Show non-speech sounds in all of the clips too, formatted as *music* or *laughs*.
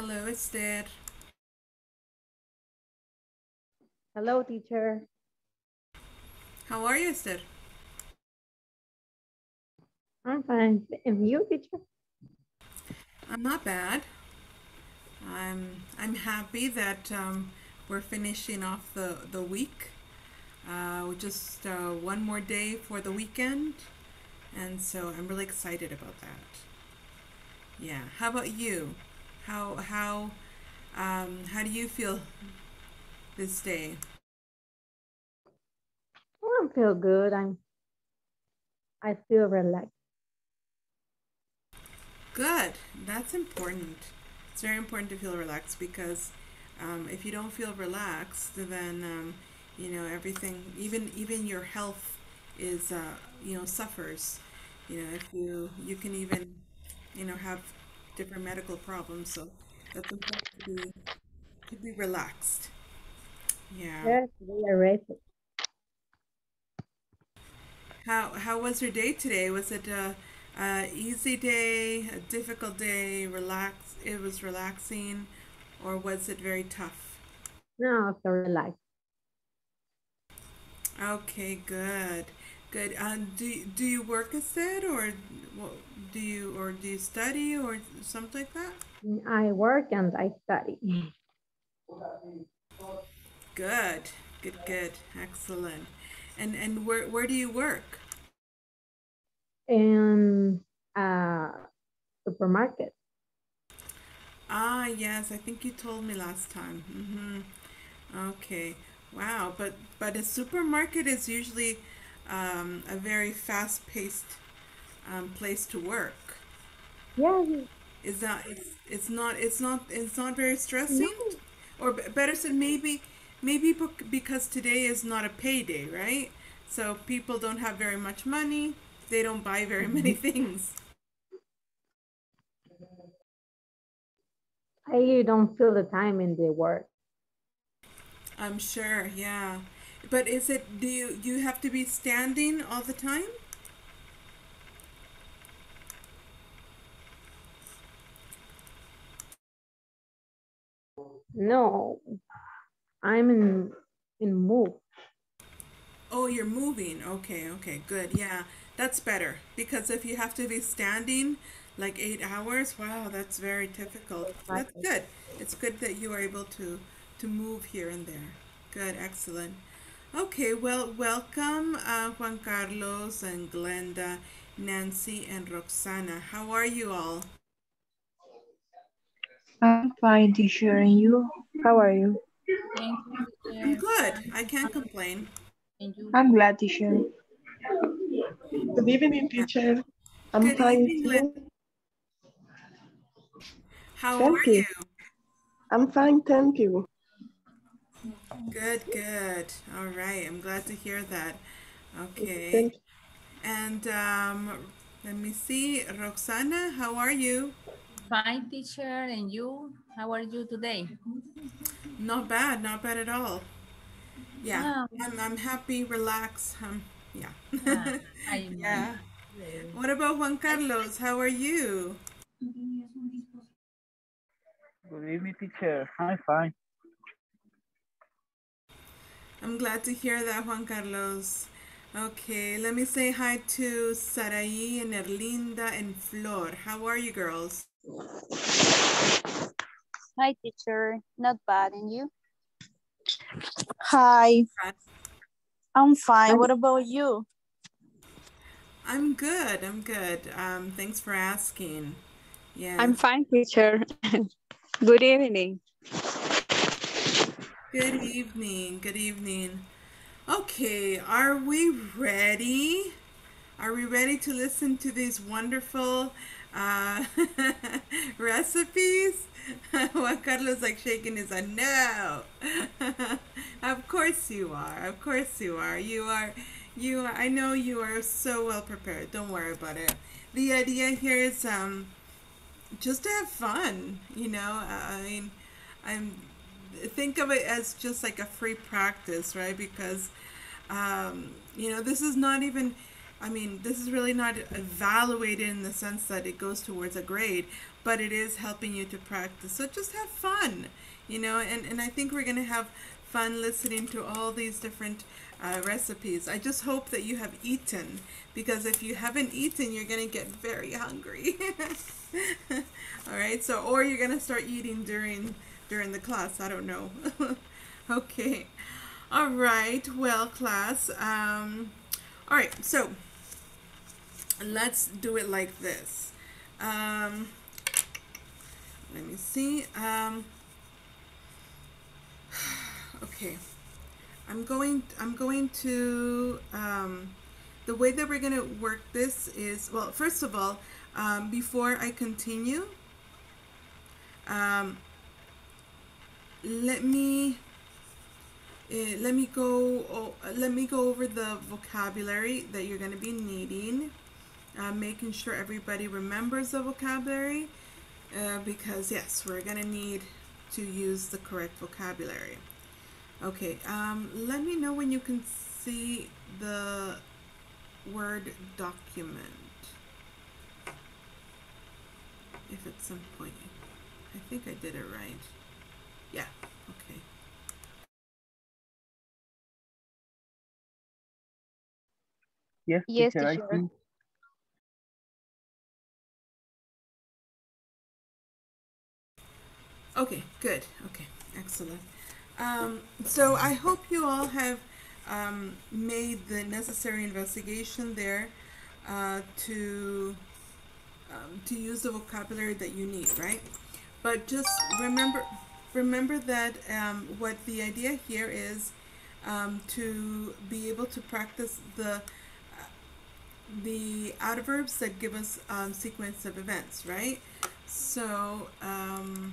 Hello, Esther. Hello, teacher. How are you, Esther? I'm fine. And you, teacher? I'm not bad. I'm I'm happy that um, we're finishing off the the week. Uh, just uh, one more day for the weekend, and so I'm really excited about that. Yeah. How about you? How how um, how do you feel this day? I feel good. I'm. I feel relaxed. Good. That's important. It's very important to feel relaxed because um, if you don't feel relaxed, then um, you know everything, even even your health is uh, you know suffers. You know if you you can even you know have different medical problems. So that's important to be to be relaxed. Yeah. Yes, we are ready. How how was your day today? Was it a, a easy day, a difficult day, relax? It was relaxing, or was it very tough? No, I feel relaxed. Okay, good, good. Um, do you- do you work instead, or what, do you or do you study or something like that? I work and I study. Good, good, good, excellent. And and where where do you work? In a supermarket. Ah, yes, I think you told me last time. Mm-hmm. Okay. Wow, but but a supermarket is usually um, a very fast-paced um, place to work. Yeah, Is that it's it's not it's not it's not very stressing? no, Or better said, maybe maybe because today is not a payday, right? So people don't have very much money. They don't buy very many *laughs* things. I don't feel the time in the work. I'm sure, yeah. But is it do you you have to be standing all the time? No, I'm in in move. Oh, you're moving. Okay, okay, good. Yeah, that's better because if you have to be standing like eight hours, wow, that's very difficult. That's good. It's good that you are able to to move here and there. Good, excellent. Okay, well, welcome, uh, Juan Carlos and Glenda, Nancy and Roxana. How are you all? I'm fine, teacher. And you? How are you? I'm good. I can't complain. I'm glad, teacher. Good evening, teacher. I'm Good fine evening, too. How Thank are you. you? I'm fine, thank you. Good, good. All right. I'm glad to hear that. Okay. Thank And um, let me see. Roxana, how are you? Fine, teacher. And you? How are you today? Not bad, not bad at all. Yeah, Ah, I'm, I'm happy, relaxed. Um, yeah. ah, *laughs* Yeah. imagine. What about Juan Carlos? How are you? Good evening, teacher. I'm fine. I'm glad to hear that, Juan Carlos. Okay, let me say hi to Saraí and Erlinda and Flor. How are you girls? Hi, teacher. Not bad. And you? Hi, I'm fine. What about you? I'm good. I'm good. Um, thanks for asking. Yeah. I'm fine, teacher. *laughs* Good evening. Good evening. Good evening. Okay, are we ready? Are we ready to listen to these wonderful uh, *laughs* recipes? *laughs* Juan Carlos like shaking his head. No. *laughs* of course you are. Of course you are. You are. You. Are, I know you are so well prepared. Don't worry about it. The idea here is um just to have fun. You know. I mean, I'm think of it as just like a free practice, right? Because um, you know this is not even I mean, this is really not evaluated in the sense that it goes towards a grade, but it is helping you to practice. So just have fun, you know, and, and I think we're going to have fun listening to all these different uh, recipes. I just hope that you have eaten because if you haven't eaten, you're going to get very hungry. *laughs* all right. So, or you're going to start eating during, during the class. I don't know. *laughs* okay. All right. Well, class. Um, all right. So let's do it like this. Um, let me see. Um, *sighs* okay. I'm going, I'm going to, um, the way that we're going to work this is, well, first of all, um, before I continue, um, let me, uh, let me go, let me go over the vocabulary that you're going to be needing, uh, making sure everybody remembers the vocabulary, uh, because yes, we're going to need to use the correct vocabulary. Okay, um, let me know when you can see the Word document. If at some point, I think I did it right. Yeah, okay. Yes, Yes, teacher, I teacher. see. Okay, good. Okay, excellent. Um, so I hope you all have um, made the necessary investigation there uh, to um, to use the vocabulary that you need, right? But just remember remember that um, what the idea here is um, to be able to practice the uh, the adverbs that give us um, sequence of events, right? So. Um,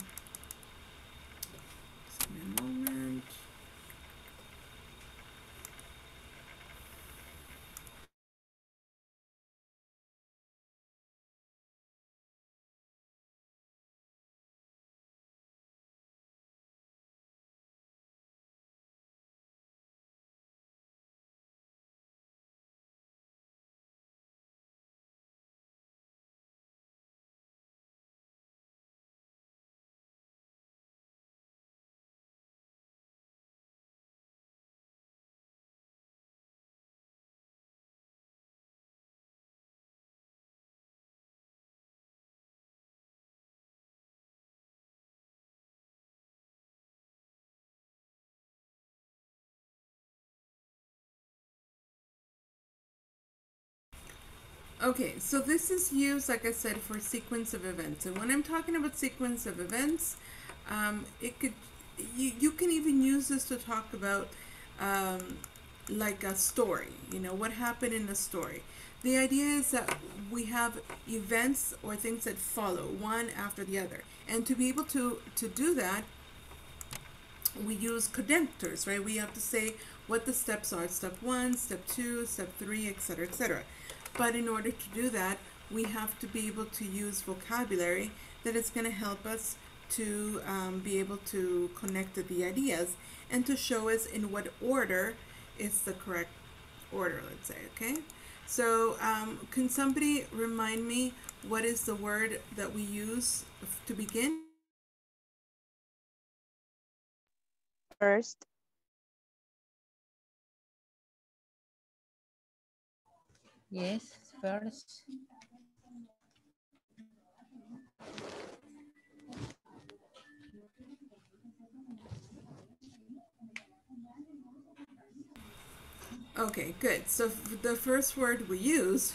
Okay, so this is used, like I said, for sequence of events. And when I'm talking about sequence of events, um, it could you, you can even use this to talk about um, like a story. You know what happened in a story. The idea is that we have events or things that follow one after the other, and to be able to to do that, we use connectors, right? We have to say what the steps are: step one, step two, step three, etc., etc. But in order to do that, we have to be able to use vocabulary that is going to help us to um, be able to connect the ideas and to show us in what order is the correct order, let's say, okay? So, um, can somebody remind me what is the word that we use to begin? First, Yes, first. Okay, good. So the first word we use,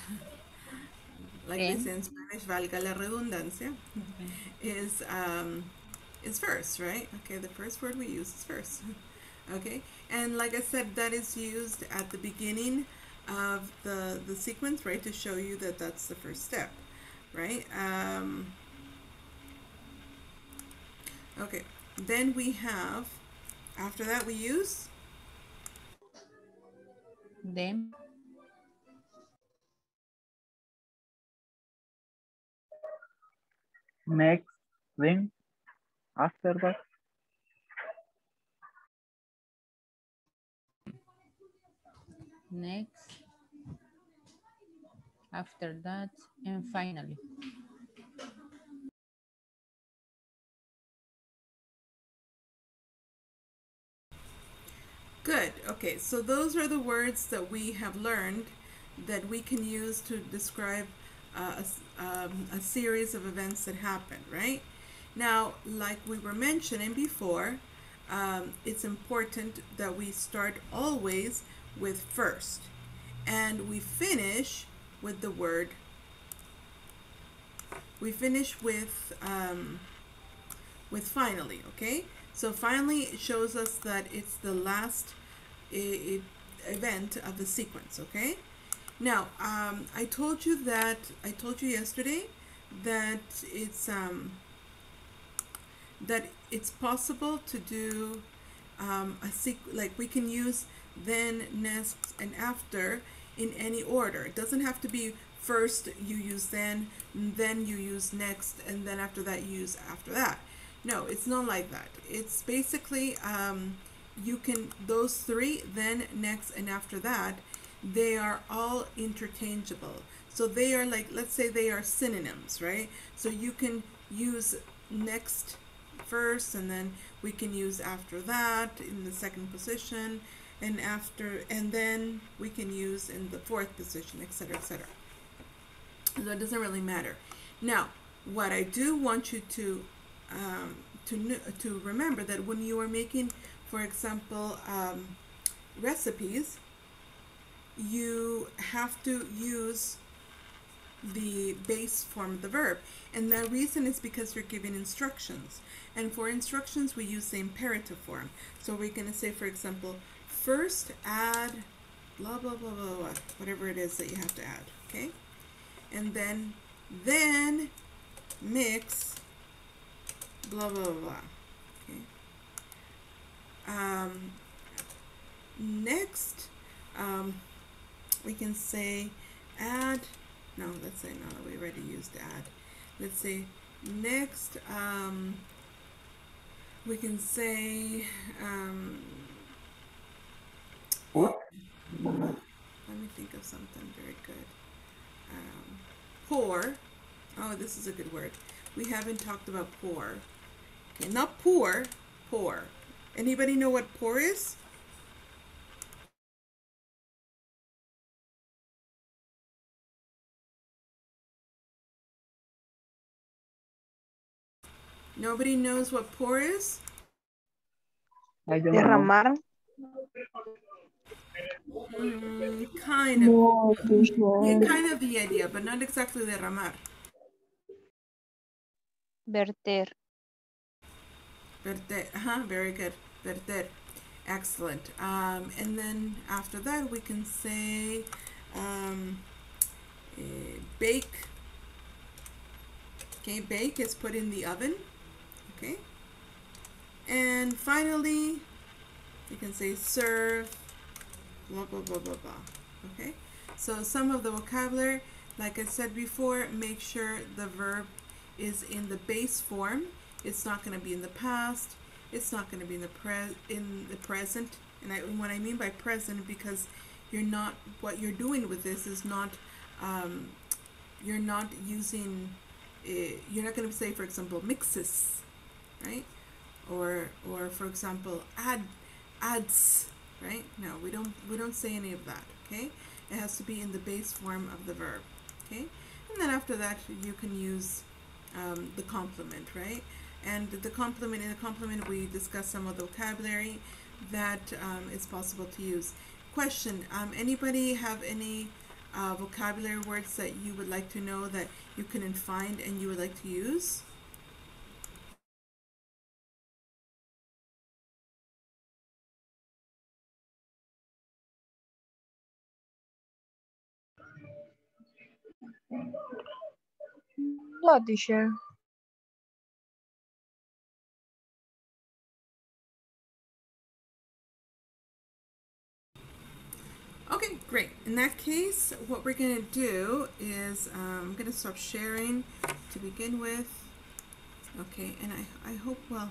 like Okay. say in Spanish, valga la redundancia, is um, is first, right? Okay, the first word we use is first. *laughs* Okay, and like I said, that is used at the beginning of the the sequence, right, to show you that that's the first step, right? Um, okay, then we have after that we use Then, Next, then, after that, next. After that, and finally. Good. Okay, so those are the words that we have learned that we can use to describe uh, a, um, a series of events that happen, right? Now, like we were mentioning before, um, it's important that we start always with first and we finish with the word. We finish with um, with finally, okay? So finally it shows us that it's the last event of the sequence, okay? Now, um, I told you that, I told you yesterday that it's, um, that it's possible to do um, a sequ- like we can use then, next, and after in any order. It doesn't have to be first you use then, then you use next, and then after that you use after that. No, it's not like that. It's basically um, you can those three, then, next, and after that, they are all interchangeable. So they are like let's say they are synonyms, right? So you can use next first and then we can use after that in the second position and after and then we can use in the fourth position etc etc so it doesn't really matter now what i do want you to um, to to remember that when you are making for example um, recipes you have to use the base form of the verb. And the reason is because you're giving instructions. And for instructions, we use the imperative form. So we're going to say, for example, first add blah, blah, blah, blah, blah, whatever it is that you have to add. Okay? And then, then mix blah, blah, blah, blah. Okay? Um, next, um, we can say add no let's say no we already used add let's say next um, we can say um, Put. let me think of something very good um, pour oh this is a good word we haven't talked about poor. okay not poor poor. anybody know what poor is Nobody knows what poor is? I don't know. Derramar. Mm, kind of. No, Yeah, kind of the idea, but not exactly derramar. Verter. Verter. Uh-huh, very good. Verter. Excellent. Um, and then after that, we can say um, eh, bake. Okay, bake is put in the oven. Okay. And finally, you can say serve, blah, blah, blah, blah, blah. Okay. So some of the vocabulary, like I said before, make sure the verb is in the base form. It's not going to be in the past. It's not going to be in the pre- in the present. And I, what I mean by present, because you're not what you're doing with this is not um, you're not using eh, you're not going to say for example mixes right or or for example add adds right? No we don't we don't say any of that okay? It has to be in the base form of the verb okay? And then after that you can use um, the complement right? And the complement in the complement we discuss some of the vocabulary that um, is possible to use. Question um, anybody have any uh, vocabulary words that you would like to know that you couldn't find and you would like to use No, teacher. Okay, great. In that case, what we're going to do is um, I'm going to stop sharing to begin with. Okay, and I, I hope, well,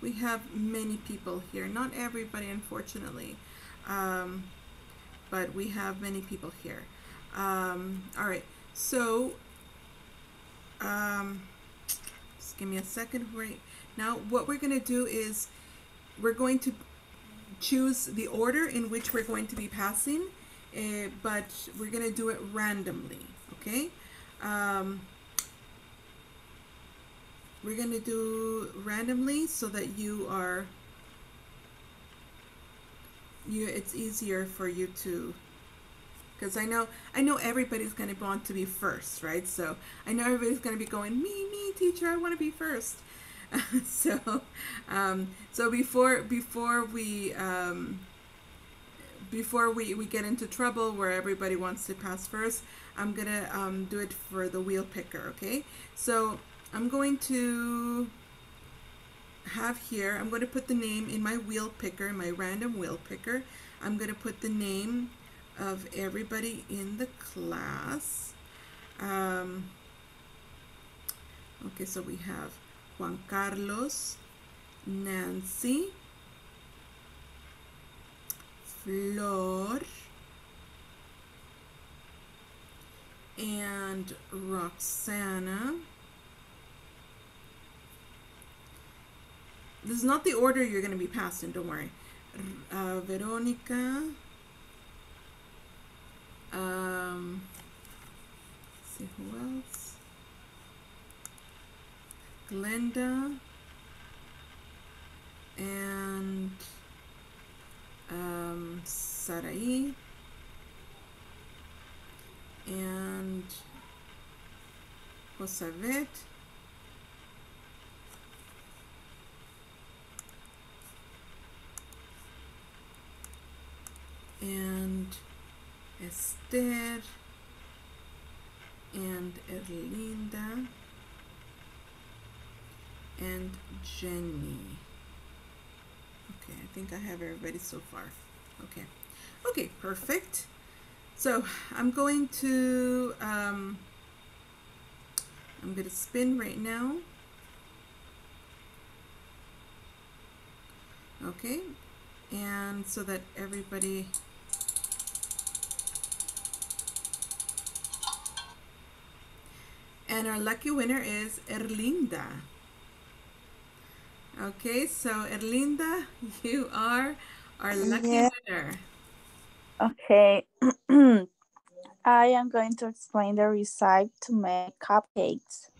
we have many people here. Not everybody, unfortunately, um, but we have many people here. Um, all right, So, um, just give me a second right now. What we're going to do is we're going to choose the order in which we're going to be passing, uh, but we're going to do it randomly, okay? Um, we're going to do randomly so that you are you it's easier for you to because I know I know everybody's going to want to be first, right? So I know everybody's going to be going, me, me, teacher, I want to be first. *laughs* so, um, so before before we um, before we, we get into trouble where everybody wants to pass first, I'm gonna um, do it for the wheel picker. Okay, so I'm going to have here. I'm going to put the name in my wheel picker, my random wheel picker. I'm going to put the name of everybody in the class. Um, okay, so we have Juan Carlos, Nancy, Flor, and Roxana. This is not the order you're going to be passed in, don't worry. Uh, Veronica. Um, see who else? Glenda. And um, Sarai. And Josavet. and Esther and Erlinda and Jenny. Okay, I think I have everybody so far. Okay, okay, perfect. So I'm going to um, I'm going to spin right now. Okay, and so that everybody and our lucky winner is Erlinda. Okay, so Erlinda, *laughs* you are our lucky Yeah. winner. Okay. *clears throat* I am going to explain the recipe to make cupcakes.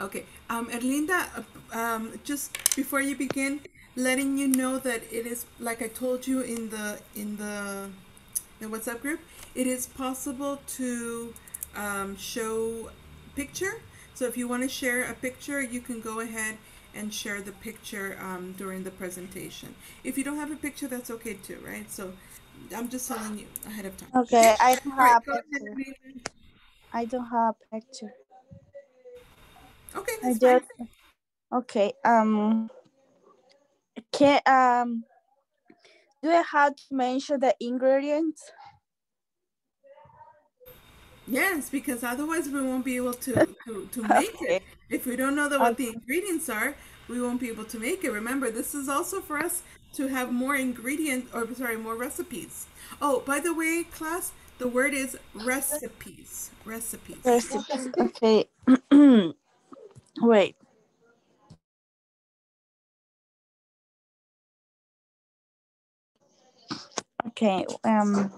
Okay, um, Erlinda, uh, um, just before you begin, letting you know that it is like I told you in the in the the WhatsApp group, it is possible to um, show picture. So if you want to share a picture, you can go ahead and share the picture um, during the presentation. If you don't have a picture, that's okay too, right? So I'm just telling you ahead of time. Okay, I don't have go a picture. Erlinda. I don't have a picture. Okay, I fine. just okay. Um, can um, do I have to mention the ingredients? Yes, because otherwise we won't be able to, *laughs* to, to make it. If we don't know the, what the ingredients are, we won't be able to make it. Remember, this is also for us to have more ingredients, or sorry, more recipes. Oh, by the way, class, the word is recipes. Recipes. Recipes. *laughs* Okay. *clears throat* Wait. Okay. Um.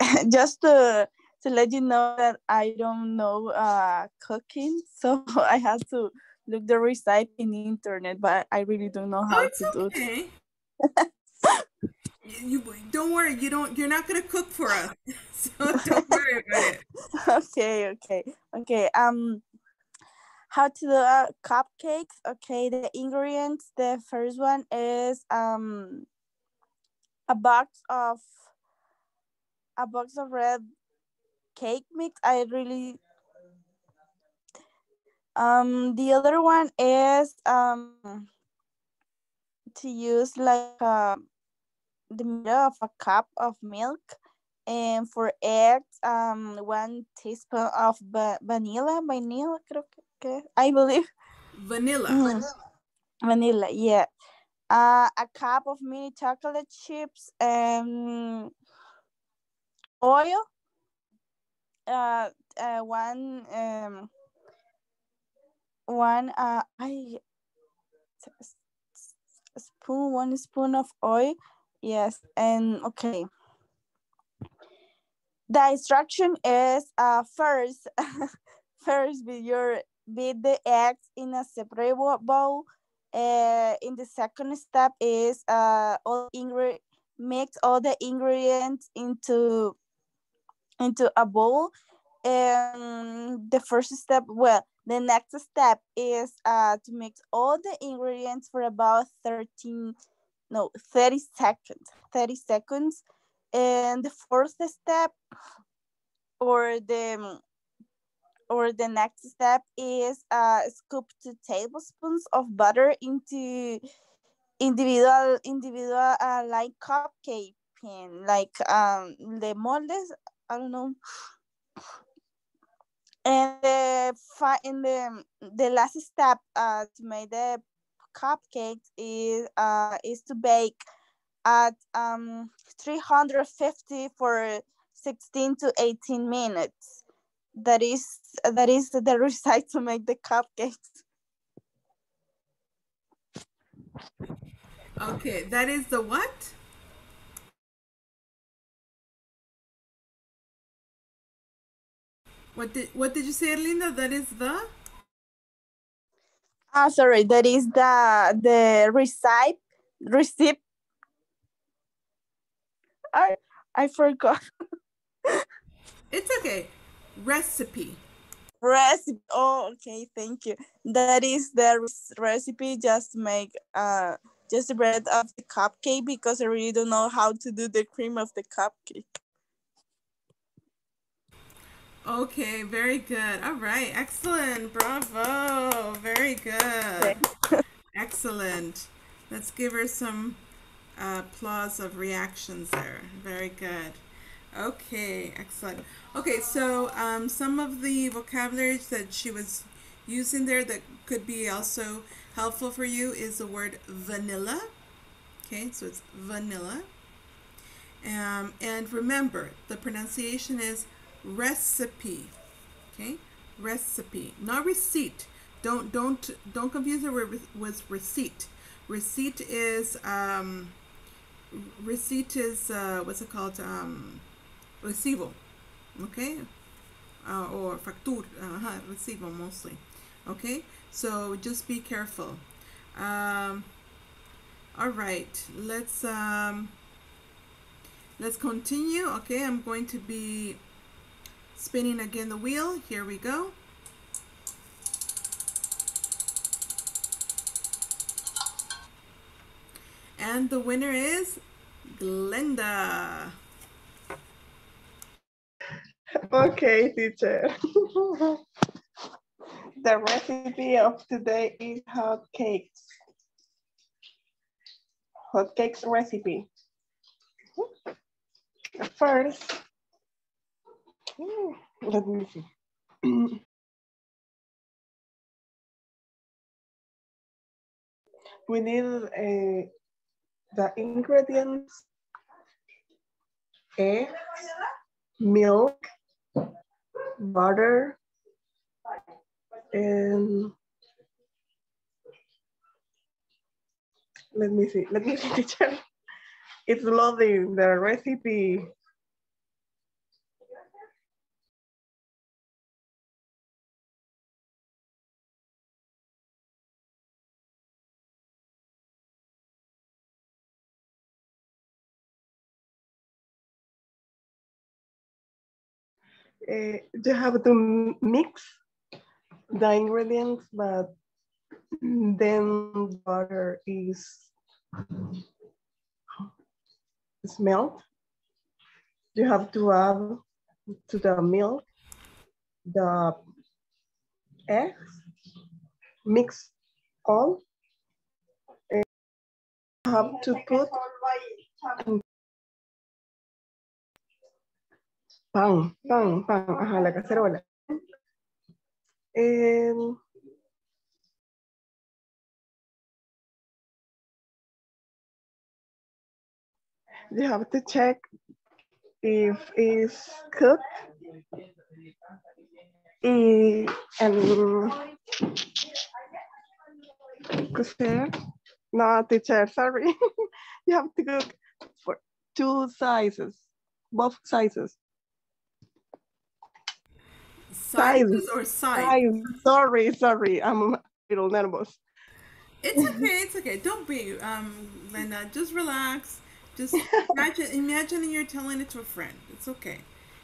*laughs* Just to to let you know that I don't know uh cooking, *laughs* so I have to look the recipe in the internet, but I really don't know how to do it. *laughs* you, you don't worry. You don't. You're not gonna cook for us, so don't worry about it. okay, okay, okay. Um, how to do uh, cupcakes? Okay, the ingredients. The first one is um a box of a box of red cake mix. I really um the other one is um to use like um the middle of a cup of milk and for eggs um one teaspoon of va- vanilla vanilla creo que I believe Vanilla. Mm, vanilla yeah uh, a cup of mini chocolate chips and oil uh, uh one um one uh I spoon one spoon of oil yes and okay. The instruction is uh first *laughs* first beat your beat the eggs in a separate bowl uh, in the second step is uh all ingre- mix all the ingredients into into a bowl and the first step well the next step is uh to mix all the ingredients for about 13 no 30 seconds 30 seconds. And the fourth step or the or the next step is uh scoop two tablespoons of butter into individual individual uh, like cupcake pin, like um the moldes i don't know. And the in the the last step uh to make the cupcakes is uh is to bake at um 350 for 16 to 18 minutes. That is that is the recipe to make the cupcakes. Okay, that is the what? What did what did you say, Linda? That is the? Ah sorry that is the the recipe receipt i i forgot. *laughs* It's okay. Recipe. recipe. Oh okay thank you. That is the recipe. Just make uh just the bread of the cupcake because i really don't know how to do the cream of the cupcake Okay, very good. All right, excellent. Bravo. Very good. Excellent. Let's give her some uh, applause of reactions there. Very good. Okay, excellent. Okay, so um, some of the vocabulary that she was using there that could be also helpful for you is the word vanilla. Okay, so it's vanilla. Um, and remember, the pronunciation is recipe. Okay, recipe, not receipt. Don't don't don't confuse it with, with receipt. Receipt is um, receipt is uh, what's it called? Um, recibo. Okay, uh, or factur. Uh, recibo mostly. Okay, so just be careful. Um, all right, let's um, let's continue. Okay, I'm going to be spinning again the wheel. Here we go. And the winner is Glenda. *laughs* Okay, teacher. *laughs* the recipe of today is hot cakes. Hot cakes recipe. First, let me see. we need uh, the ingredients, eggs, milk, butter, and let me see, let me *laughs* see, teacher. It's loading the recipe. Uh, you have to mix the ingredients, but then butter is is melt. You have to add to the milk the eggs, mix all. And have to put pan, ajá, la cacerola. You have to check if it's cooked Y el coser. No, teacher, sorry. *laughs* you have to cook for two sizes, both sizes. Sizes or size? Size. Sorry, sorry. I'm a little nervous. It's okay. It's okay. Don't be, um, Linda. Just relax. Just *laughs* imagine, imagine you're telling it to a friend. It's okay.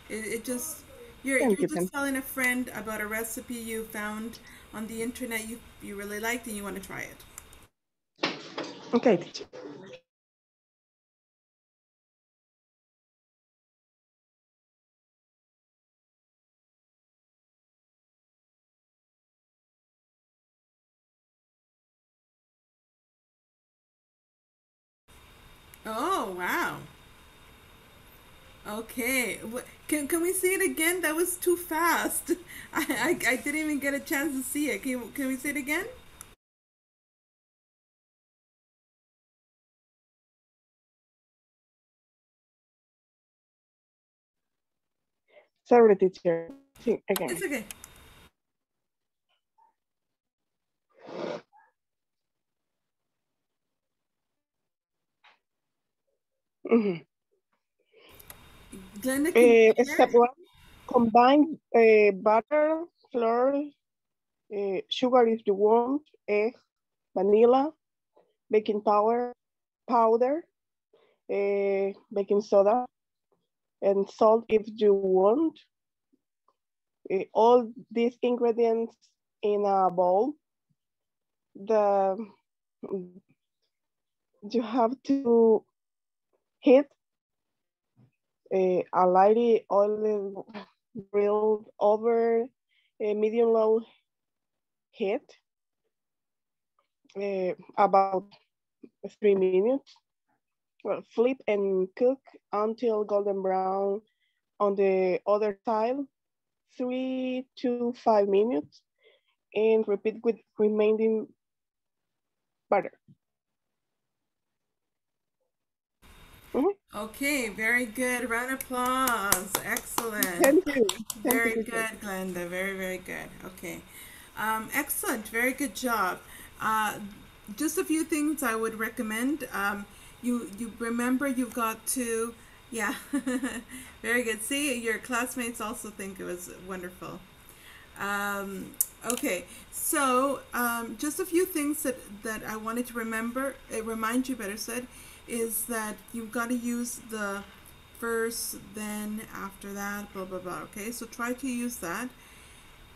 It, it just you're, Thank you're you, just telling a friend about a recipe you found on the internet you you really liked and you want to try it. Okay, teacher. Oh wow. Okay. Can can we see it again? That was too fast. *laughs* I I, I didn't even get a chance to see it. Can can we see it again? Sorry, teacher. See, again. It's okay. Mhm. Glenda, Eh, you step one, combine uh, butter, flour, uh, sugar if you want, egg, vanilla, baking powder, powder, uh, baking soda, and salt if you want. Uh, all these ingredients in a bowl. The you have to heat uh, a light oil grilled over a medium low heat uh, about three minutes. Well, flip and cook until golden brown on the other side, three to five minutes, and repeat with remaining butter. Mhm. Okay, very good. Round of applause. Excellent. Thank you. Thank Very you, good, Glenda. Very, very good. Okay. Um, excellent. Very good job. Uh, just a few things I would recommend. Um, you you remember you've got to yeah. *laughs* very good. See, your classmates also think it was wonderful. Um, okay, so um, just a few things that, that I wanted to remember, uh, remind you better said, is that you've got to use the first, then, after that, blah, blah, blah. Okay, so try to use that.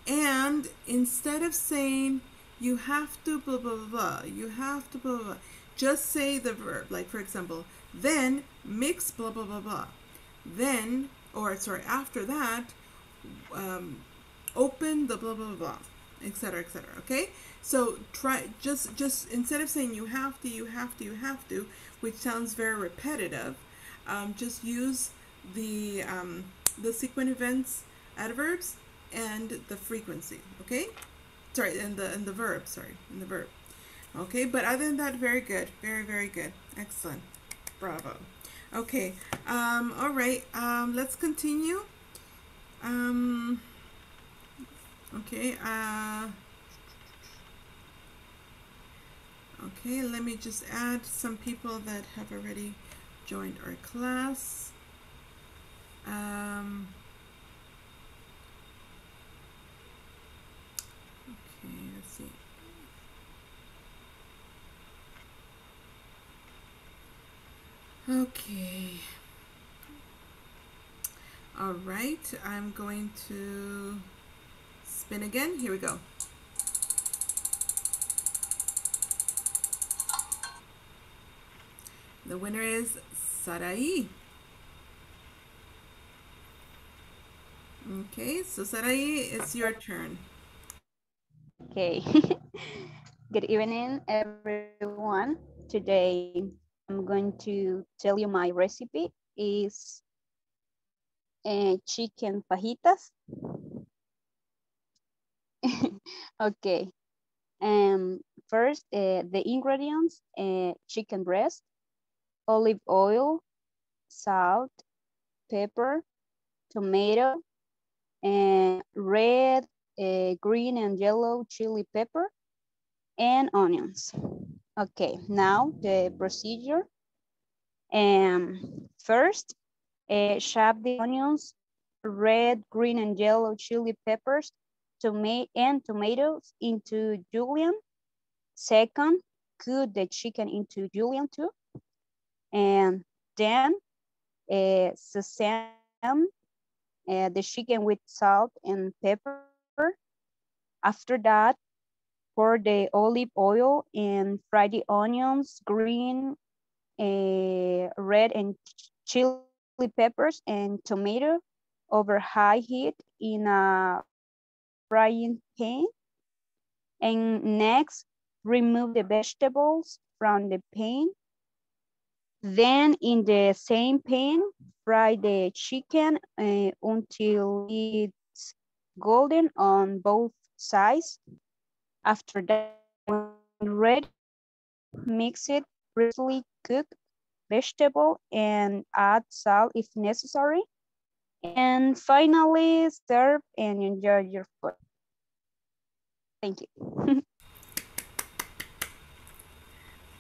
And instead of saying you have to, blah, blah, blah, you have to, blah, blah, just say the verb. Like, for example, then mix, blah, blah, blah, blah. Then, or sorry, after that, um, open the blah, blah, blah, blah, etc., etc. Okay? So try, just, just instead of saying you have to, you have to, you have to, which sounds very repetitive, um, just use the um, the sequent events adverbs and the frequency okay? Sorry and the and the verb sorry and the verb okay? But other than that very good very very good excellent bravo okay um all right um let's continue um okay uh okay let me just add some people that have already joined our class. Um, okay, let's see. Okay. All right, I'm going to spin again. Here we go. The winner is Sarai. Okay, so Sarai, it's your turn. Okay. *laughs* Good evening, everyone. Today, I'm going to tell you my recipe is uh, chicken fajitas. *laughs* okay. Um, first, uh, the ingredients, uh, chicken breast, olive oil, salt, pepper, tomato, and red, uh, green and yellow chili pepper, and onions. Okay, now the procedure. Um, first, uh, chop the onions, red, green, and yellow chili peppers, tomato and tomatoes into julienne. Second, cut the chicken into julienne too. And then uh, uh, the chicken with salt and pepper. After that, pour the olive oil and fry the onions, green, uh, red, and chili peppers and tomato over high heat in a frying pan. And next, remove the vegetables from the pan. Then in the same pan, fry the chicken uh, until it's golden on both sides. After that, when ready, mix it briefly cooked vegetable and add salt if necessary. And finally, serve and enjoy your food. Thank you. *laughs*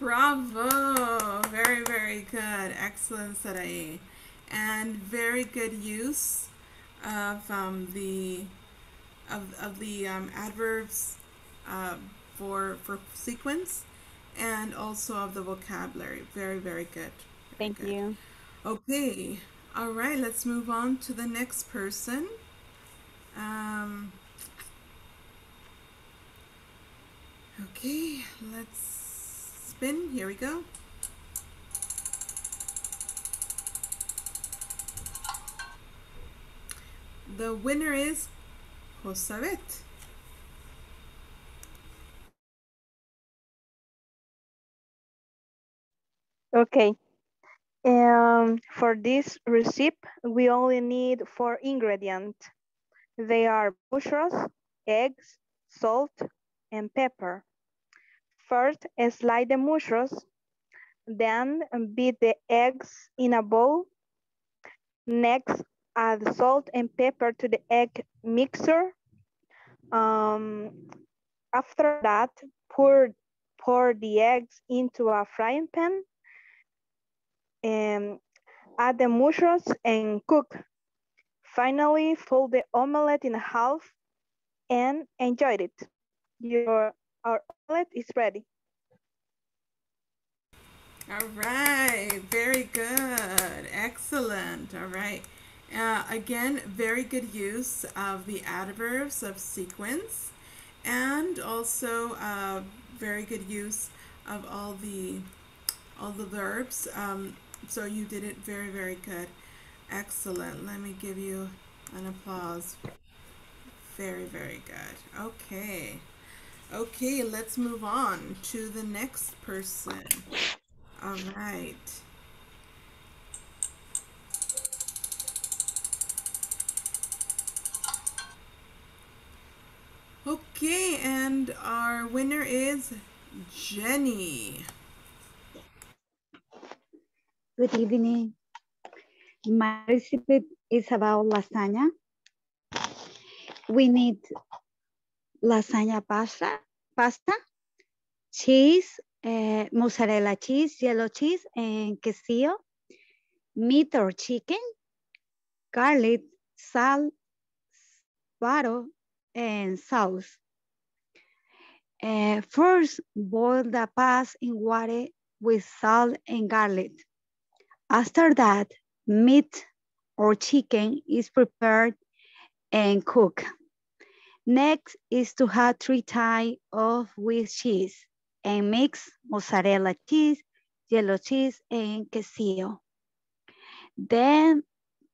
Bravo! Very, very good. Excellent, Sarai. And very good use of um, the of, of the um, adverbs uh, for for sequence and also of the vocabulary. Very, very good. Very Thank good. you. Okay. All right. Let's move on to the next person. Um, okay. Let's Here we go. The winner is Josabet. Okay. Um, for this recipe, we only need four ingredients. They are mushrooms, eggs, salt, and pepper. First, slide the mushrooms, then beat the eggs in a bowl. Next, add salt and pepper to the egg mixer. Um, after that, pour, pour the eggs into a frying pan and add the mushrooms and cook. Finally, fold the omelette in half and enjoy it. Your our omelette is ready. All right, very good, excellent. All right, uh, again, very good use of the adverbs of sequence, and also uh, very good use of all the all the verbs. Um, so you did it very, very good, excellent. Let me give you an applause. Very, very good. Okay. Okay, let's move on to the next person. All right. Okay, and our winner is Jenny. Good evening. My recipe is about lasagna. We need lasagna pasta, pasta, cheese, uh, mozzarella cheese, yellow cheese, and quesillo, meat or chicken, garlic, salt, butter, and sauce. Uh, first, boil the pasta in water with salt and garlic. After that, meat or chicken is prepared and cooked. Next is to have three types of with cheese and mix mozzarella cheese, yellow cheese, and quesillo. Then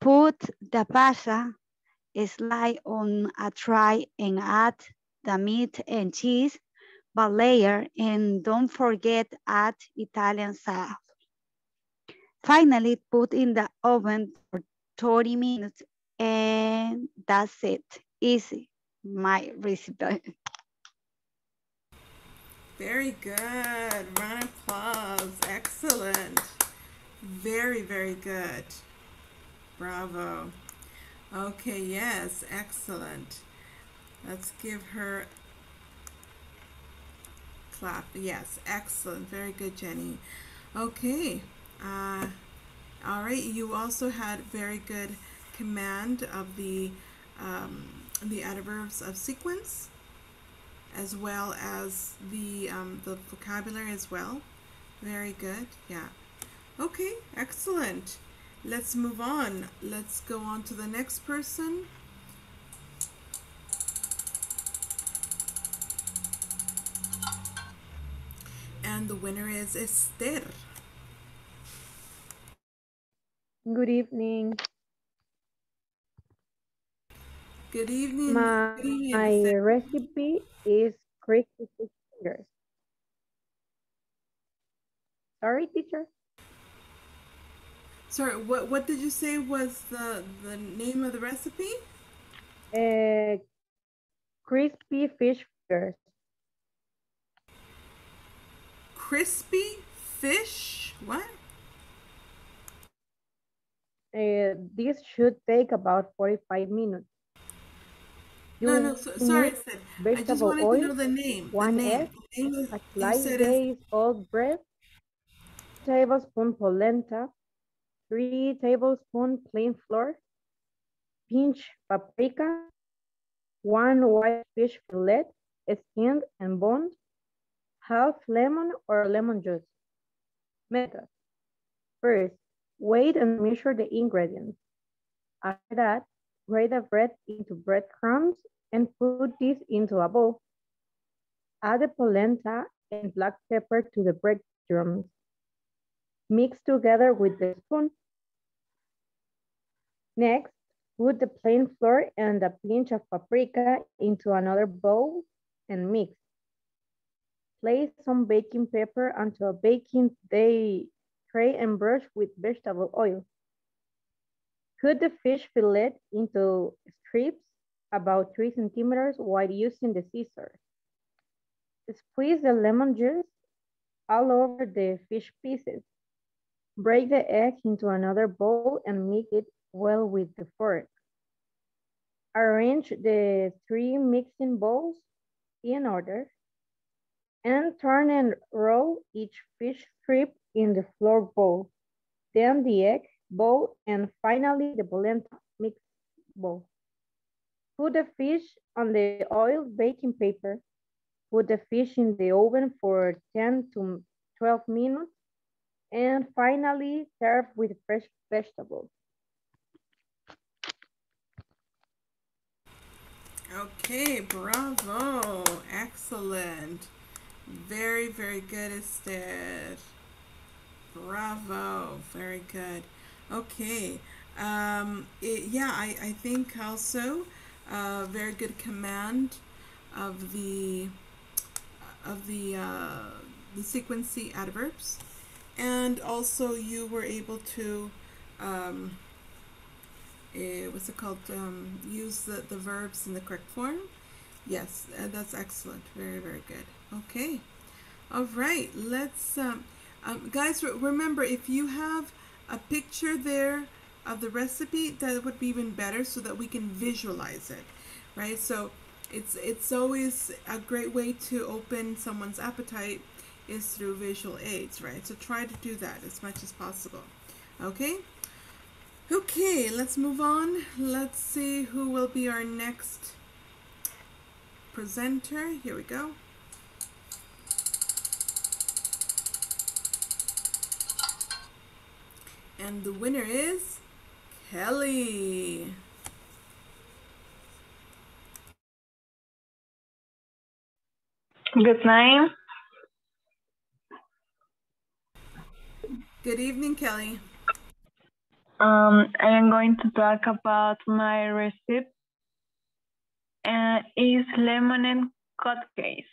put the pasta slide on a tray and add the meat and cheese, but layer and don't forget add Italian sauce. Finally, put in the oven for 30 minutes and that's it. Easy, my recipe. Very good. Round of applause. Excellent. Very, very good. Bravo. Okay, yes, excellent. Let's give her clap. Yes, excellent. Very good, Jenny. Okay. Uh, all right. You also had very good command of the um, the adverbs of sequence, as well as the um, the vocabulary as well. Very good. Yeah. Okay. Excellent. Let's move on. Let's go on to the next person. And the winner is Esther. Good evening. Good evening. My, Good evening, my recipe is crispy fish fingers. Sorry, teacher. Sorry, what what did you say was the the name of the recipe? Uh, crispy fish fingers. Crispy fish. What? Uh, this should take about 45 minutes. No, You no. So, sorry, need Esther. I just wanted to oil, know the name. one the name. egg, The name is, a said is days old bread, tablespoon polenta, three tablespoon plain flour, pinch paprika, one white fish fillet, skinned and boned, half lemon or lemon juice. Method. First, weigh and measure the ingredients. After that, grate the bread into breadcrumbs and put this into a bowl. Add the polenta and black pepper to the breadcrumbs. Mix together with the spoon. Next, put the plain flour and a pinch of paprika into another bowl and mix. Place some baking paper onto a baking day tray and brush with vegetable oil. Cut the fish fillet into strips about three centimeters while using the scissors. Squeeze the lemon juice all over the fish pieces. Break the egg into another bowl and mix it well with the fork. Arrange the three mixing bowls in order and turn and roll each fish strip in the flour bowl, then the egg bowl, and finally the polenta mix bowl. Put the fish on the oiled baking paper. Put the fish in the oven for 10 to 12 minutes. And finally, serve with fresh vegetables. Okay, bravo. Excellent. Very, very good, Esther. Bravo. Very good. Okay. Um, it, yeah, I, I think also uh, very good command of the of the uh, the sequency adverbs, and also you were able to um, eh, what's it called? Um, use the, the verbs in the correct form. Yes, uh, that's excellent. Very, very good. Okay. All right. Let's, um, um, guys, re- remember if you have a picture there of the recipe, that would be even better so that we can visualize it, right? So it's it's always a great way to open someone's appetite is through visual aids, right? So try to do that as much as possible. Okay. Okay, let's move on. Let's see who will be our next presenter. Here we go. And the winner is Kelly. Good night. Good evening, Kelly. Um, I am going to talk about my recipe. Uh, is lemonade cupcakes.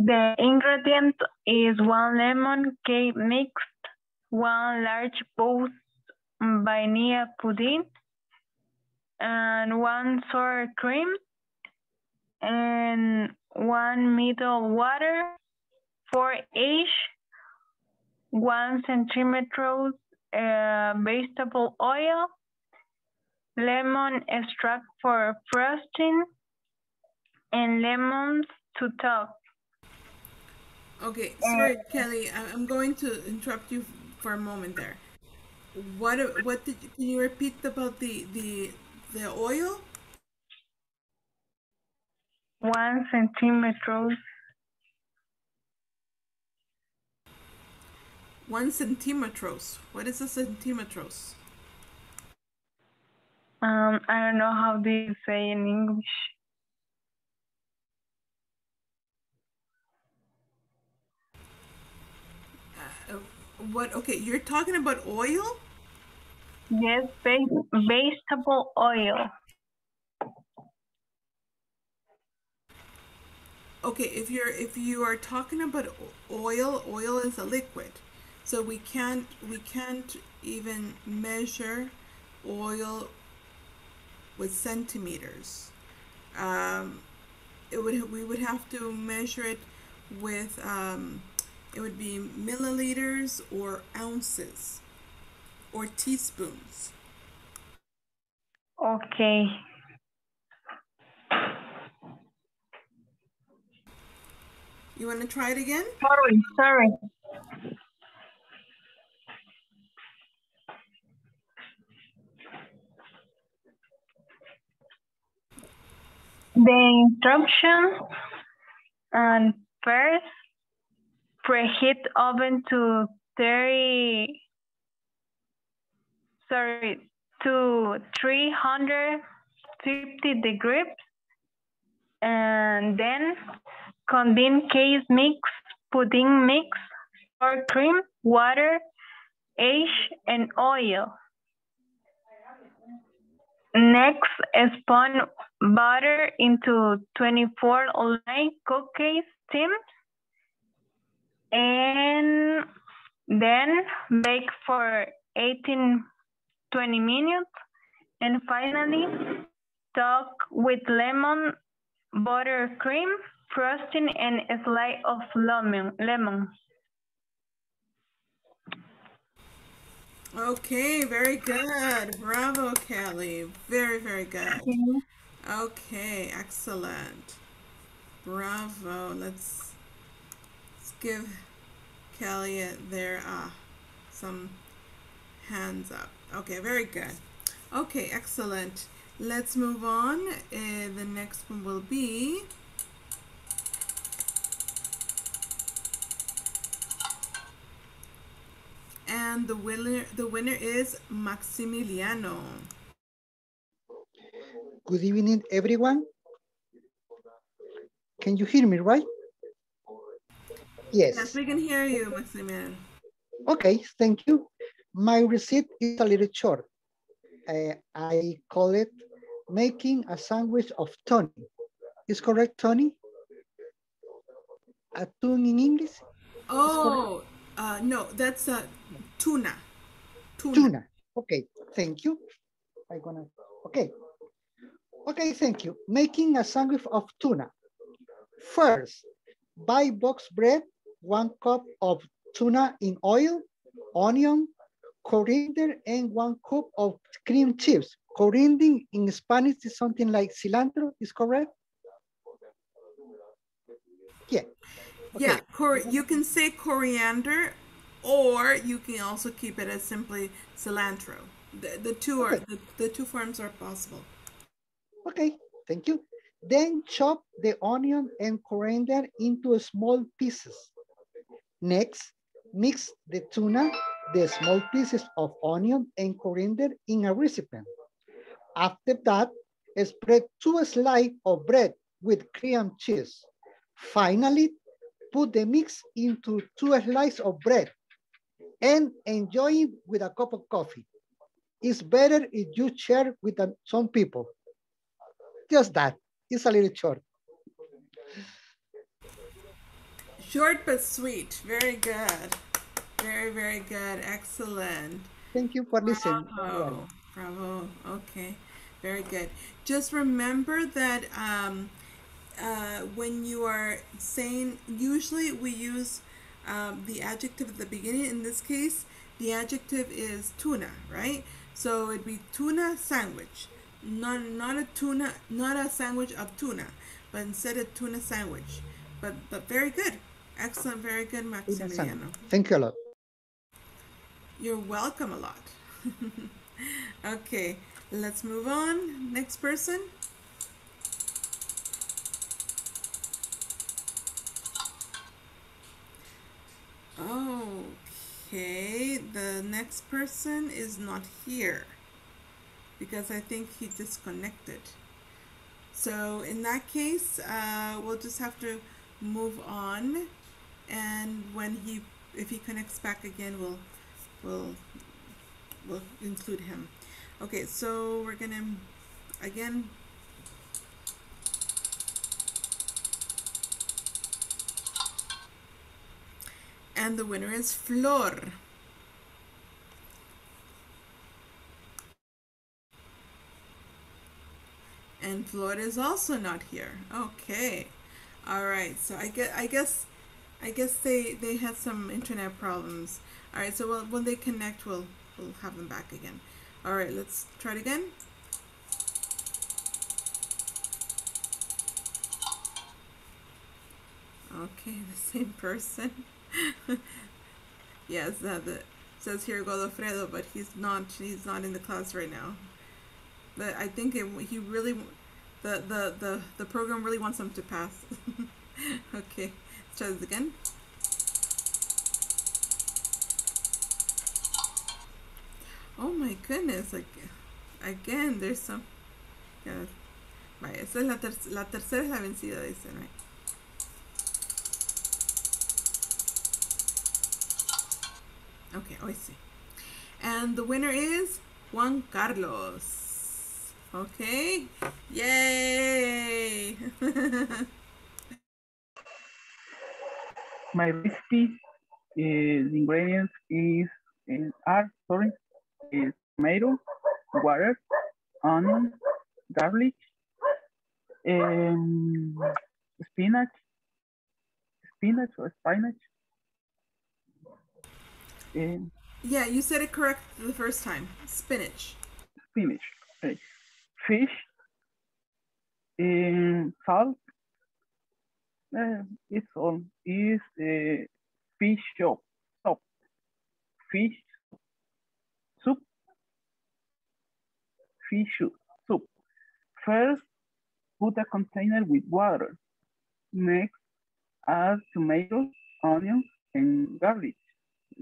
The ingredient is one lemon cake mixed, one large bowl vanilla pudding, and one sour cream, and one middle water for each one centimeter uh, vegetable oil, lemon extract for frosting, and lemons to top. Okay, sorry, Kelly. I'm going to interrupt you for a moment there. What? What did? You, can you repeat about the the the oil? One centimeters. One centimetros. What is a centimetros? Um, I don't know how they say in English. Uh, what? Okay, you're talking about oil. Yes, ve- vegetable oil. Okay, if you're if you are talking about oil, oil is a liquid, so we can't we can't even measure oil with centimeters. Um, it would we would have to measure it with um, it would be milliliters or ounces or teaspoons. Okay. You want to try it again? Sorry, sorry. The instruction and first preheat oven to 30 sorry to 350 degrees and then condense case mix, pudding mix, sour cream, water, egg, and oil. Next, spoon butter into 24 line cookies steam. And then bake for 18, 20 minutes. And finally, top with lemon, butter cream, frosting, and a slice of lemon. lemon. Okay, very good. Bravo, Kelly. Very, very good. Okay, excellent. Bravo. Let's give Kelly a, their uh, some hands up. Okay, very good. Okay, excellent. Let's move on. Uh, the next one will be and the winner the winner is Maximiliano. Good evening, everyone. Can you hear me, right? Yes. Yes, we can hear you, Maximiliano. Okay, thank you. My receipt is a little short. Uh, I call it making a sandwich of Tony. Is correct, Tony? A tune in English? Oh, uh, no, that's uh, tuna. Tuna. Tuna. Okay, thank you. I'm gonna, okay. Okay, thank you. Making a sandwich of tuna. First, buy box bread, one cup of tuna in oil, onion, coriander, and one cup of cream cheese. Coriander in Spanish is something like cilantro, is correct? Yeah. Yeah, cor you can say coriander, or you can also keep it as simply cilantro. The, the two are the, the two forms are possible. Okay, thank you. Then chop the onion and coriander into small pieces. Next, mix the tuna, the small pieces of onion and coriander in a recipient. After that, spread two slices of bread with cream cheese. Finally, put the mix into two slices of bread and enjoy it with a cup of coffee. It's better if you share with some people. Just that. It's a little short. Short but sweet. Very good. Very, very good. Excellent. Thank you for listening. Bravo. Bravo. Okay. Very good. Just remember that um, uh, when you are saying, usually we use um, the adjective at the beginning. In this case, the adjective is tuna, right? So it'd be tuna sandwich. Not not a tuna not a sandwich of tuna, but instead a tuna sandwich. But but very good. Excellent, very good, Maximiliano. Thank you a lot. You're welcome a lot. *laughs* okay, let's move on. Next person. Okay, the next person is not here because I think he disconnected. So in that case, uh, we'll just have to move on, and when he, if he connects back again, we'll, we'll, we'll include him. Okay, so we're gonna, again, and the winner is Flor. And Flor is also not here. Okay. All right. So I get I guess I guess they they had some internet problems. All right. So well, when they connect we'll we'll have them back again. All right, let's try it again. Okay, *laughs* the same person. *laughs* yes, uh, the says here Godofredo, but he's not. He's not in the class right now. But I think it, he really, the, the the the program really wants him to pass. *laughs* okay, try again. Oh my goodness! Like again, there's some. Yeah. Vaya, esa es la, ter la tercera es la vencida, dicen, right? Okay, I see. And the winner is Juan Carlos. Okay, yay! *laughs* My recipe, uh, the ingredients is uh, are sorry, is tomato, water, onion, garlic, um, spinach, spinach or spinach, um, Yeah, you said it correct the first time. Spinach. spinach, okay. fish, um, salt, uh, it's on. is a fish shop. soup, fish soup, fish soup. First, put a container with water. Next, add tomatoes, onions, and garlic.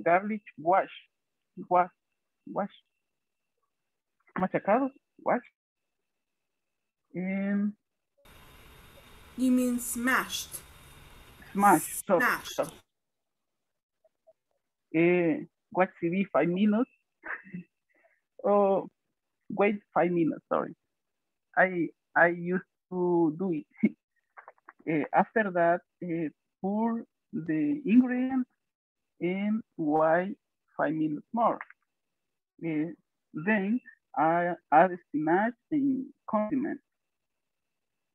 Garlic wash, wash, wash. Machacado, wash. And You mean smashed? Smashed. Smashed. so. Uh, watch TV five minutes. *laughs* oh, wait five minutes, sorry. I I used to do it. Uh, *laughs* after that, uh, pour the ingredients and wait five minutes more. Uh, then I add spinach and condiments.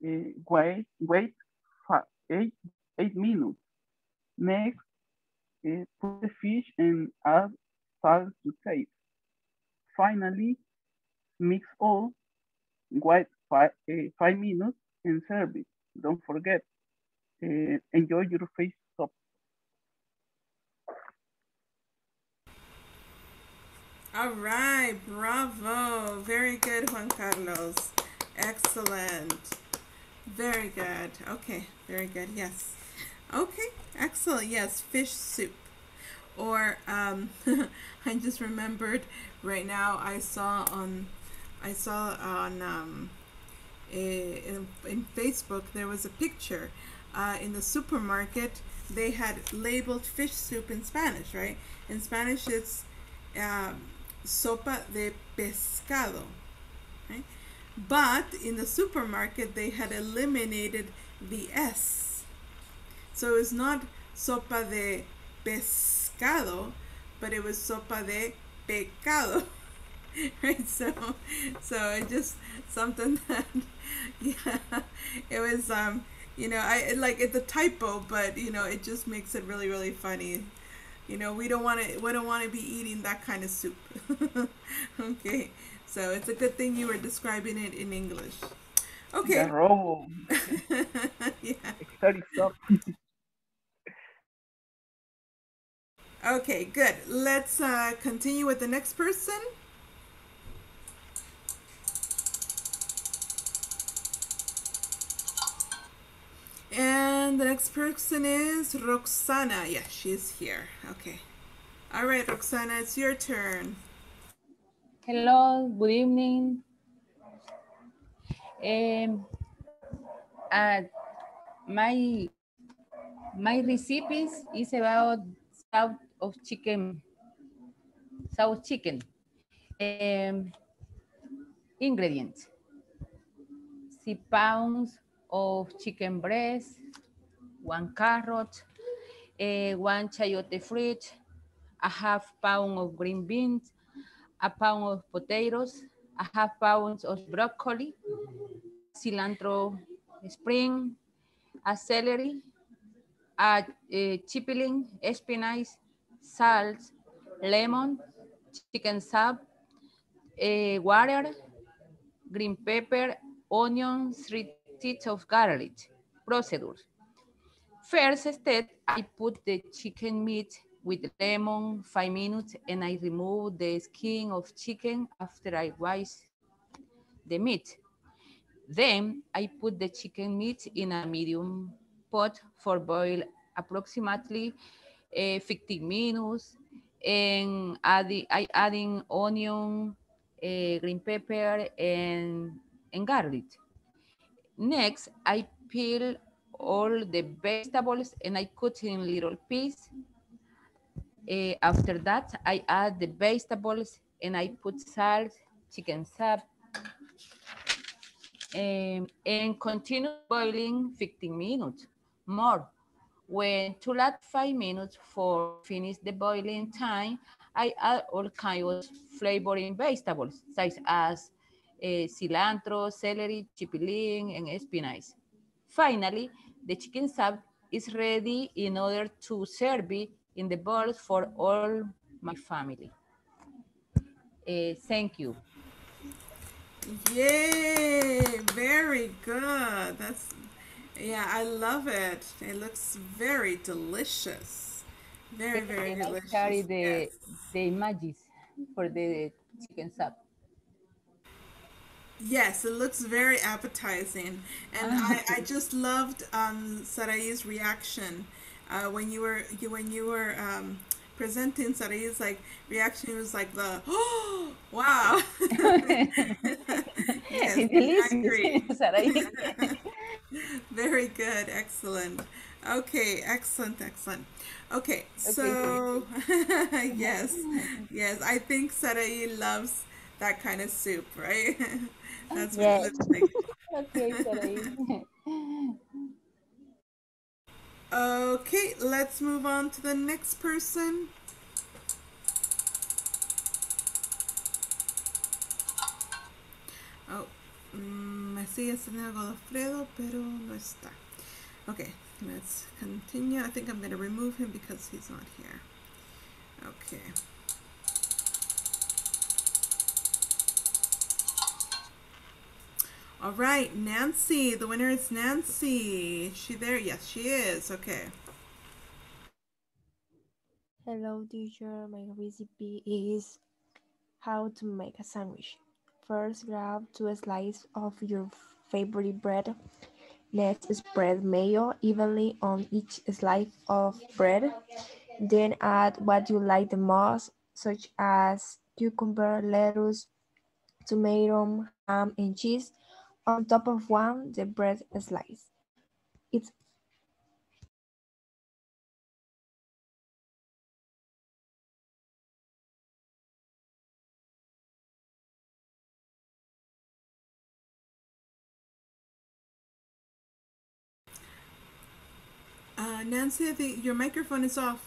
Wait, wait fi- eight, eight minutes. Next, uh, put the fish and add salt to taste. Finally, mix all, wait five, uh, five minutes and serve it. Don't forget, uh, enjoy your fish soup. All right, bravo. Very good, Juan Carlos. Excellent. Very good. Okay, very good. Yes. Okay, excellent. Yes, fish soup. Or um, *laughs* I just remembered right now. I saw on, I saw on um, eh, in, in Facebook there was a picture uh, in the supermarket. They had labeled fish soup in Spanish, right? In Spanish, it's um, sopa de pescado. Right? But in the supermarket, they had eliminated the S. So it's not sopa de pescado, but it was sopa de pecado. *laughs* right? So, so it just something *laughs* that, yeah, it was, um, you know, I like it's a typo, but you know, it just makes it really, really funny You know, we don't want to we don't want to be eating that kind of soup. *laughs* okay. So it's a good thing you were describing it in English. Okay. *laughs* Yeah. *laughs* Okay, good. Let's uh, continue with the next person. And the next person is Roxana. Yeah, she's here. Okay. All right, Roxana, it's your turn. Hello, good evening. Um, uh, my my recipe is about south of chicken, south chicken. Um, ingredients: six pounds of chicken breast, one carrot, uh, one chayote fruit, a half pound of green beans, a pound of potatoes, a half pound of broccoli, cilantro spring, a celery, a, eh, a chipilín, spinach, salt, lemon, chicken sub, a eh, water, green pepper, onion, three teeth of garlic. Procedure. First step, I put the chicken meat with lemon, five minutes, and I remove the skin of chicken after I wash the meat. Then I put the chicken meat in a medium pot for boil approximately uh, 15 minutes and adding, I adding onion, uh, green pepper, and, and garlic. Next, I peel all the vegetables and I cut in little pieces. Uh, after that, I add the vegetables and I put salt, chicken sap, um, and continue boiling 15 minutes more. When to last five minutes for finish the boiling time, I add all kinds of flavoring vegetables, such as uh, cilantro, celery, chipilín, and spinach. Finally, the chicken soup is ready in order to serve it in the bowls for all my family. Uh, thank you. Yay! Very good. That's yeah, I love it. It looks very delicious. Very, very and delicious. I carry the, yes. the images for the chicken soup. Yes, it looks very appetizing, and *laughs* I, I just loved um, Sarai's reaction uh, when you were you, when you were um, presenting Sarai's like reaction was like the oh *gasps* wow *laughs* yes, Delicious. *laughs* *laughs* Very good, excellent. Okay, excellent, excellent. Okay, so yes, yes, I think Sarai loves that kind of soup, right? That's what it Yes. looks like. okay, Sarai. Okay, let's move on to the next person. Oh, mm, me sigue enseñando Godofredo, pero no está. Okay, let's continue. I think I'm going to remove him because he's not here. Okay. All right, Nancy. The winner is Nancy. Is she there? Yes, she is. Okay. Hello, teacher. My recipe is how to make a sandwich. First, grab two slices of your favorite bread. Next, spread mayo evenly on each slice of bread. Then add what you like the most, such as cucumber, lettuce, tomato, ham, and cheese. On top of one, the bread slice. It's Uh, Nancy, think your microphone is off.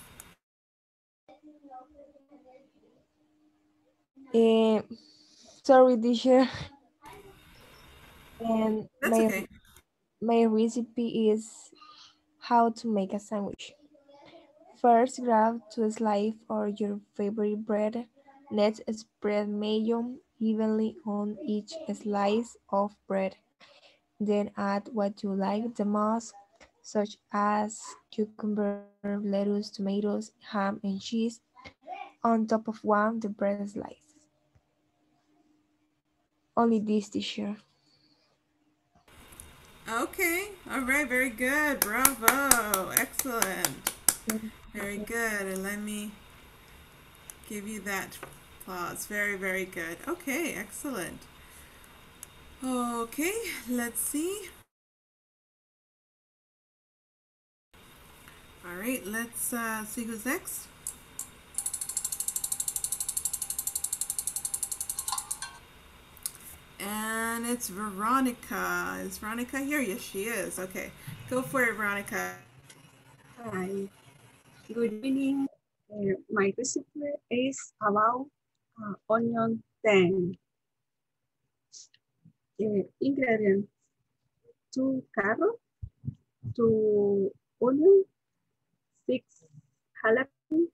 Eh, sorry, teacher. *laughs* And That's my, okay. my recipe is how to make a sandwich. First, grab two slices of your favorite bread. Next, spread mayo evenly on each slice of bread. Then add what you like the most, such as cucumber, lettuce, tomatoes, ham, and cheese on top of one the bread slice. Only this teacher. Okay. All right. Very good. Bravo. Excellent. Very good. And let me give you that applause. Very, very good. Okay. Excellent. Okay. Let's see. All right. Let's uh, see who's next. And it's Veronica. Is Veronica here? Yes, she is. Okay. Go for it, Veronica. Hi. Good evening. Uh, my recipe is about uh, onion tang. Uh, ingredients: two carrots, two onion, six jalapeno,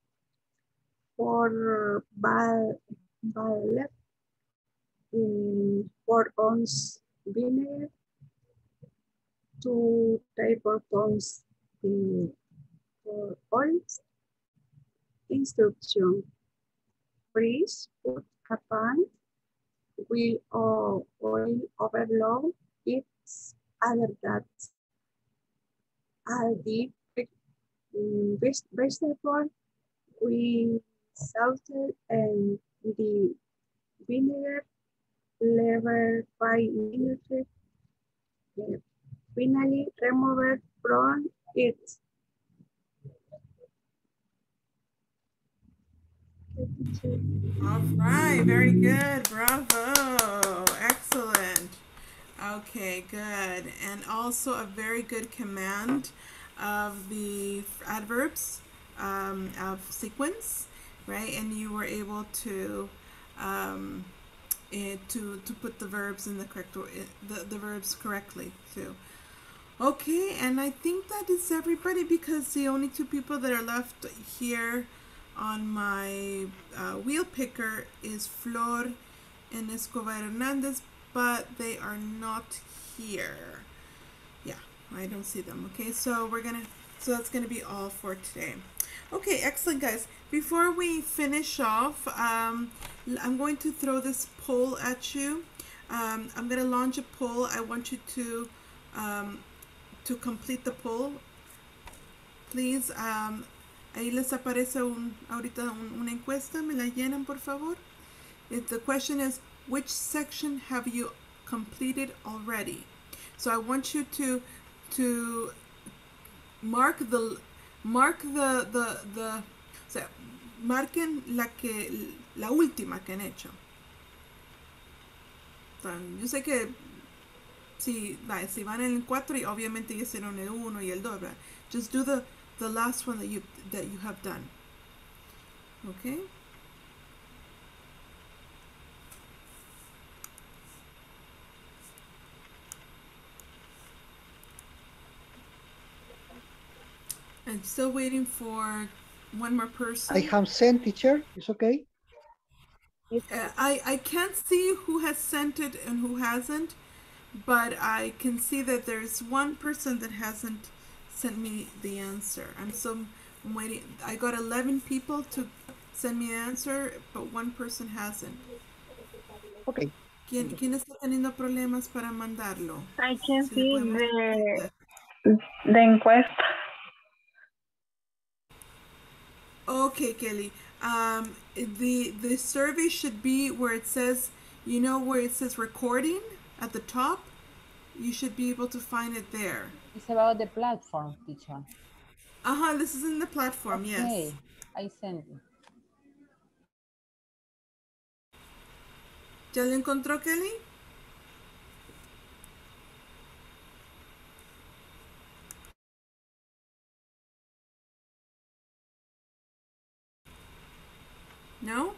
four bal violet, um, four ounce vinegar, two tablespoons um, for oil. Instruction. Freeze, put a pan with uh, oil overload. It's other that add the veg- vegetable we salted and the vinegar level minutes. Uh, Finally, remove it from it. All right. Very good. Bravo. Excellent. Okay. Good. And also a very good command of the adverbs um, of sequence, right? And you were able to um, eh, to to put the verbs in the correct eh, the the verbs correctly too. Okay, and I think that is everybody because the only two people that are left here on my uh, wheel picker is Flor and Escobar Hernandez, but they are not here. Yeah, I don't see them. Okay, so we're gonna, so that's gonna be all for today. Okay, excellent, guys. Before we finish off, um, I'm going to throw this poll at you. Um, I'm gonna launch a poll. I want you to um, to complete the poll. Please, um, ahí les aparece un, ahorita un- una encuesta. Me la llenan, por favor. If the question is, which section have you completed already? So I want you to to mark the mark the the the o sea, marquen la que la última que han hecho. Yo sé que si, si van en el 4 y obviamente ya hicieron el 1 y el 2, ¿verdad? Just do the the last one that you that you have done. Okay? I'm still waiting for one more person. I have sent teacher. It's okay. Uh, I, I can't see who has sent it and who hasn't, but I can see that there's one person that hasn't sent me the answer. I'm so I'm waiting. I got 11 people to send me an answer, but one person hasn't. Okay. ¿Quién, quién está teniendo problemas para mandarlo? I can Si see podemos- the, the encuesta. Okay, Kelly. Um, the the survey should be where it says, you know, where it says recording at the top. You should be able to find it there. It's about the platform, teacher. Uh huh. This is in the platform. Yes. Okay, I sent it. ¿Ya lo encontró Kelly? No?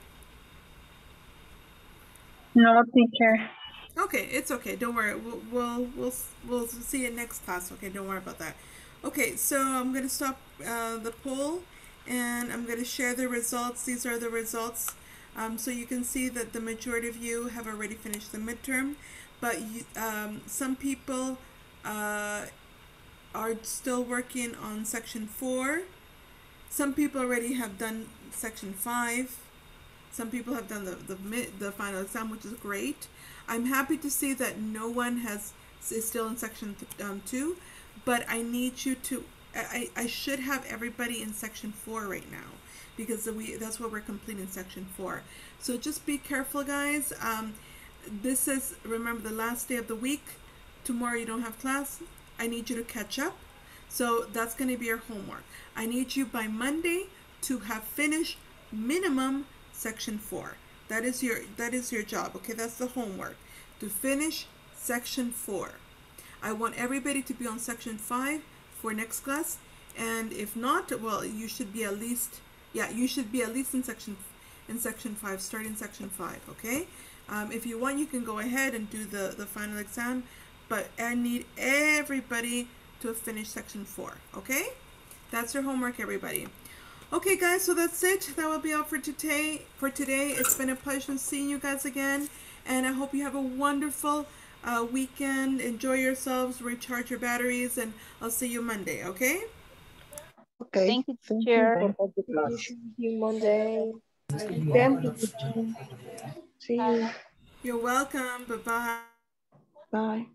No, teacher. Okay, it's okay. Don't worry. We'll we'll we'll we'll see you next class. Okay, don't worry about that. Okay, so I'm gonna stop uh, the poll, and I'm going to share the results. These are the results. Um, so you can see that the majority of you have already finished the midterm, but you, um, some people uh, are still working on section four. Some people already have done section five. Some people have done the the the final exam, which is great. I'm happy to see that no one has is still in section um, two, but I need you to. I, I should have everybody in section four right now because we that's what we're completing section four. So just be careful, guys. Um, this is remember the last day of the week. Tomorrow you don't have class. I need you to catch up. So that's going to be your homework. I need you by Monday to have finished minimum section 4. That is your that is your job. Okay? That's the homework. To finish section 4. I want everybody to be on section 5 for next class and if not, well, you should be at least yeah, you should be at least in section in section 5, starting section 5, okay? Um, if you want, you can go ahead and do the, the final exam, but I need everybody to finish section 4, okay? That's your homework, everybody. Okay, guys, so that's it. That will be all for today. For today, it's been a pleasure seeing you guys again, and I hope you have a wonderful uh, weekend. Enjoy yourselves, recharge your batteries, and I'll see you Monday, okay? Okay. Thank you, Thank teacher. you for the. See you Monday. Thank you. See you. You're welcome. Bye-bye. Bye.